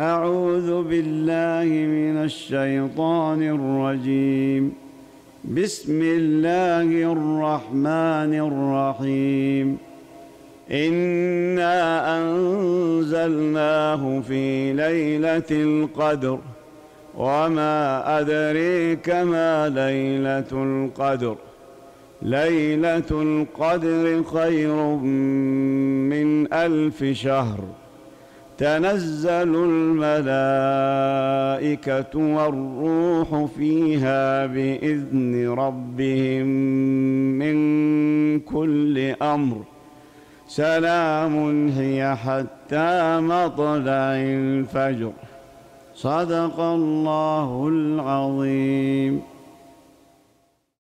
أعوذ بالله من الشيطان الرجيم. بسم الله الرحمن الرحيم. إنا أنزلناه في ليلة القدر. وما أدريك ما ليلة القدر. ليلة القدر خير من ألف شهر. تنزل الملائكة والروح فيها بإذن ربهم من كل أمر. سلام هي حتى مطلع الفجر. صدق الله العظيم.